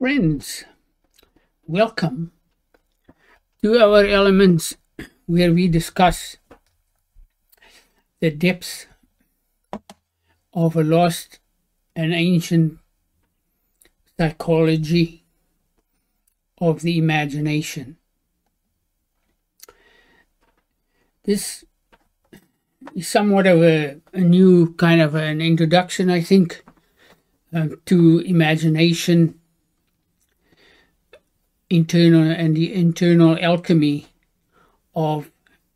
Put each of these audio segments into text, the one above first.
Friends, welcome to our elements where we discuss the depths of a lost and ancient psychology of the imagination. This is somewhat of a, a new kind of an introduction, I think, uh, to imagination internal and the internal alchemy of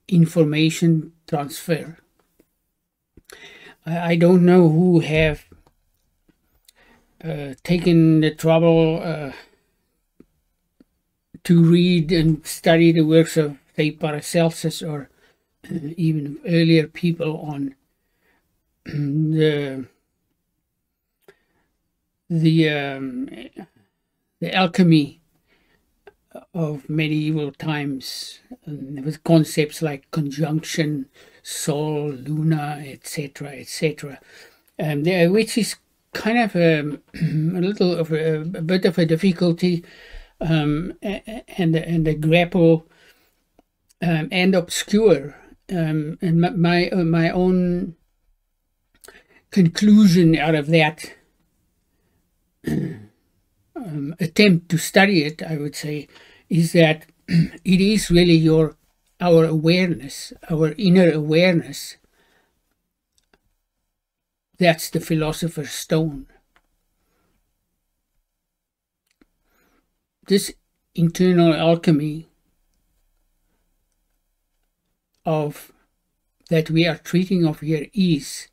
information transfer. I, don't know who have uh, taken the trouble uh, to read and study the works of, say, Paracelsus or uh, even earlier people on the the um, the alchemy of medieval times with concepts like conjunction, sol, luna, etc., etc., um, which is kind of a, a little of a, a, bit of a difficulty um, and and a grapple um, and obscure. Um, and my my own conclusion out of that um, attempt to study it, I would say, is that it is really your our awareness, our inner awareness. That's the philosopher's stone. This internal alchemy of that we are treating of here is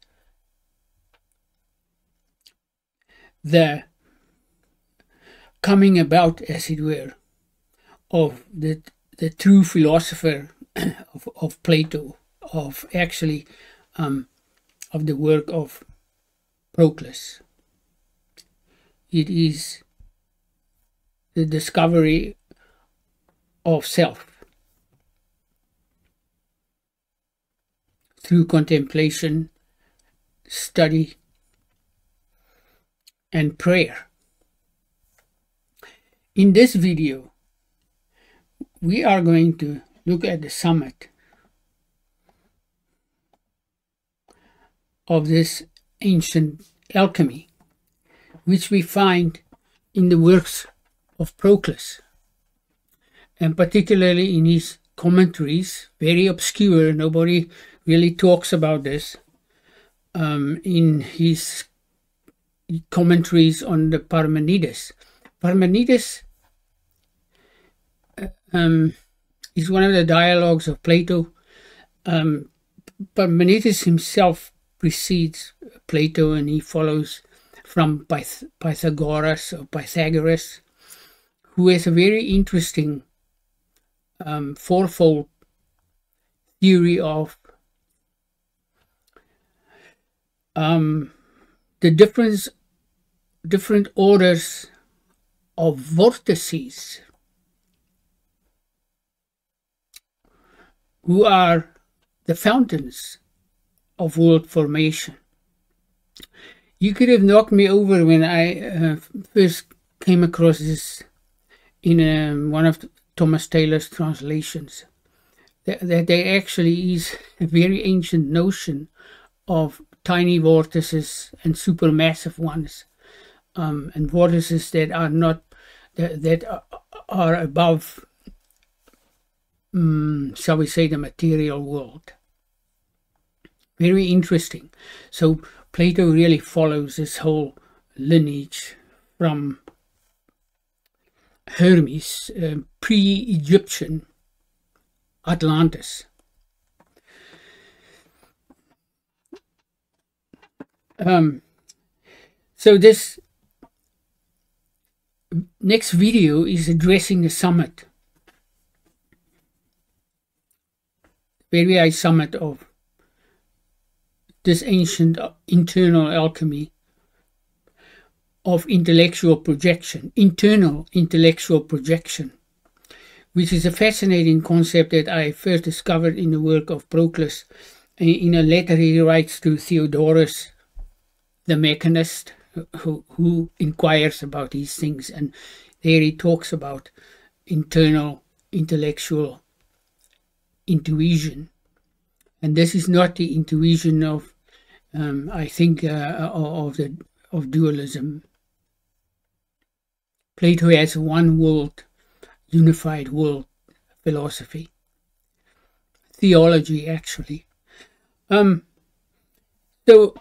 the coming about, as it were, of the, the true philosopher of, of Plato, of actually um, of the work of Proclus. It is the discovery of self through contemplation, study, and prayer. In this video, we are going to look at the summit of this ancient alchemy, which we find in the works of Proclus, and particularly in his commentaries, very obscure, nobody really talks about this, um, in his commentaries on the Parmenides. Parmenides uh, um, is one of the dialogues of Plato. Um, Parmenides himself precedes Plato and he follows from Pyth Pythagoras or Pythagoras, who has a very interesting um, fourfold theory of um, the difference, different orders of vortices who are the fountains of world formation. You could have knocked me over when I uh, first came across this in um, one of Thomas Taylor's translations. That, there actually is a very ancient notion of tiny vortices and supermassive ones, um, and vortices that are not that, that are above, um, shall we say, the material world. Very interesting. So Plato really follows this whole lineage from Hermes, uh, pre-Egyptian Atlantis. Um, so this next video is addressing the summit. Very high summit of this ancient internal alchemy of intellectual projection, internal intellectual projection, which is a fascinating concept that I first discovered in the work of Proclus. In a letter he writes to Theodorus, the mechanist, who, inquires about these things. And there he talks about internal intellectual intuition. And this is not the intuition of, um, I think, uh, of the of dualism. Plato has one world, unified world philosophy, theology actually. Um, so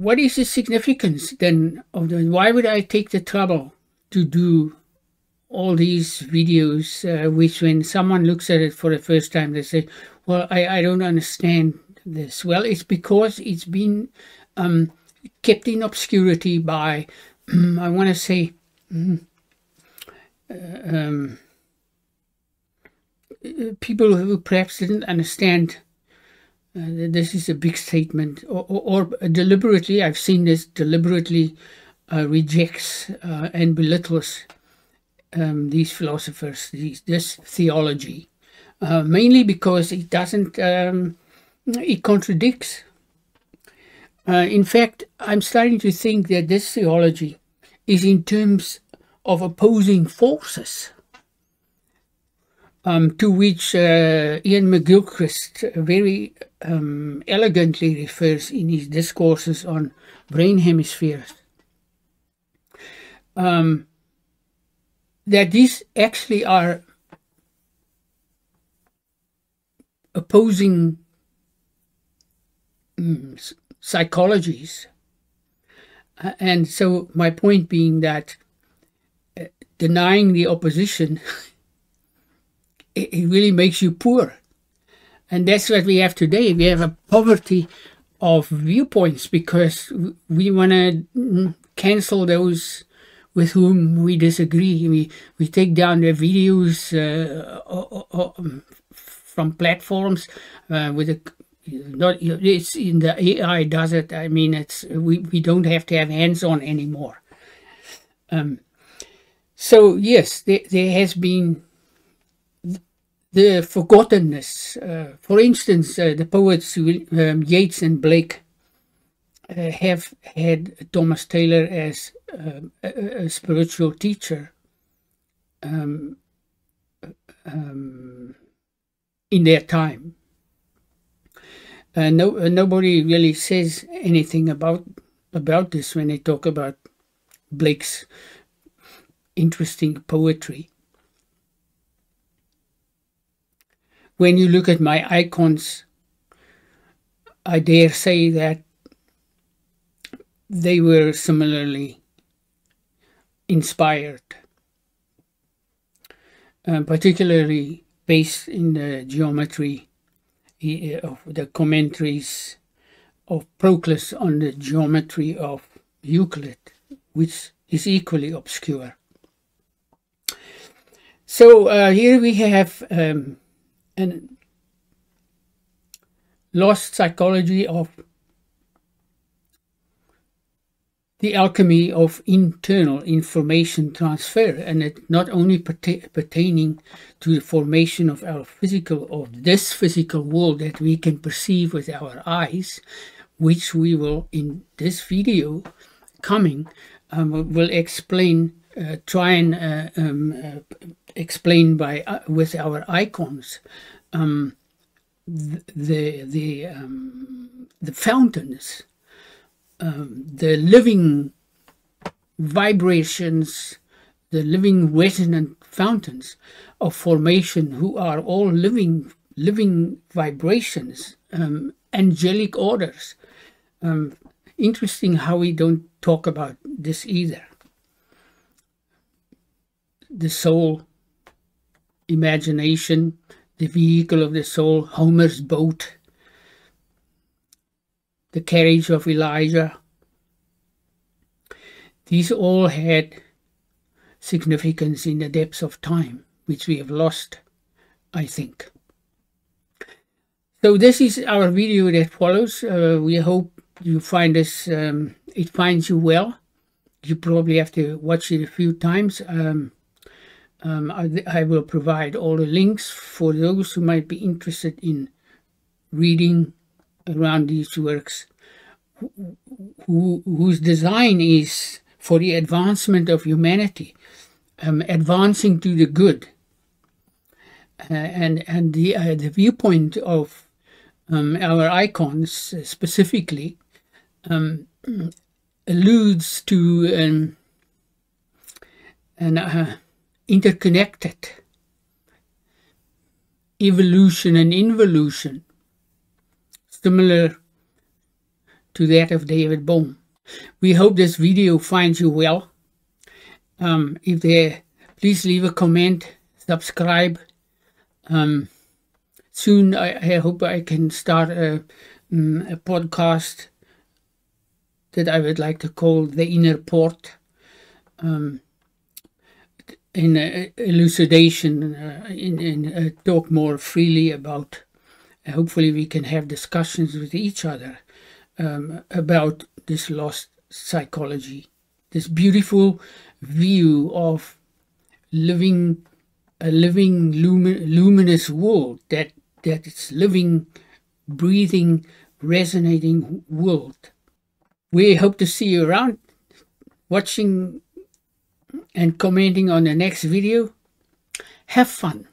what is the significance then of the, why would I take the trouble to do all these videos, uh, which when someone looks at it for the first time, they say, well, I, I don't understand this. Well, it's because it's been um, kept in obscurity by, I want to say, uh, um, people who perhaps didn't understand uh, this is a big statement, or, or, or, deliberately, I've seen this deliberately uh, rejects uh, and belittles um, these philosophers, these, this theology, uh, mainly because it doesn't, um, it contradicts. Uh, in fact, I'm starting to think that this theology is in terms of opposing forces um, to which uh, Iain McGilchrist very um, elegantly refers in his discourses on brain hemispheres. Um, that these actually are opposing um, psychologies. Uh, and so my point being that uh, denying the opposition it, it really makes you poor. And that's what we have today. We have a poverty of viewpoints because we want to mm, cancel those with whom we disagree. We we take down their videos uh, um, from platforms uh, with a not it's in the AI does it. I mean, it's we we don't have to have hands on anymore. Um, so yes, there, there has been the forgottenness. Uh, for instance, uh, the poets um, Yeats and Blake uh, have had Thomas Taylor as um, a, a, spiritual teacher um, um, in their time. Uh, no, uh, nobody really says anything about about this when they talk about Blake's interesting poetry. When you look at my icons, I dare say that they were similarly inspired, uh, particularly based in the geometry of the commentaries of Proclus on the geometry of Euclid, which is equally obscure. So uh, here we have um, and lost psychology of the alchemy of internal information transfer and it not only pertaining to the formation of our physical of this physical world that we can perceive with our eyes which we will in this video coming um, will explain uh, try and uh, um, uh, explain by uh, with our icons um, the the um, the fountains, um, the living vibrations, the living resonant fountains of formation, who are all living living vibrations, um, angelic orders. Um, interesting how we don't talk about this either the soul, imagination, the vehicle of the soul, Homer's boat, the carriage of Elijah. These all had significance in the depths of time, which we have lost, I think. So this is our video that follows. Uh, we hope you find this, um, it finds you well. You probably have to watch it a few times. Um, um, I, I, will provide all the links for those who might be interested in reading around these works who, whose design is for the advancement of humanity, um, advancing to the good. Uh, and and the uh, the viewpoint of um, our icons specifically um, alludes to an, an uh, interconnected evolution and involution, similar to that of David Bohm. We hope this video finds you well. Um, if there, please leave a comment, subscribe. Um, soon, I, I, hope I can start a, um, a, podcast that I would like to call The Inner Port. Um, in uh, elucidation, uh, in, in uh, talk more freely about. hopefully, we can have discussions with each other um, about this lost psychology, this beautiful view of living a living lumin luminous world that that it's living, breathing, resonating world. We hope to see you around watching and commenting on the next video. Have fun.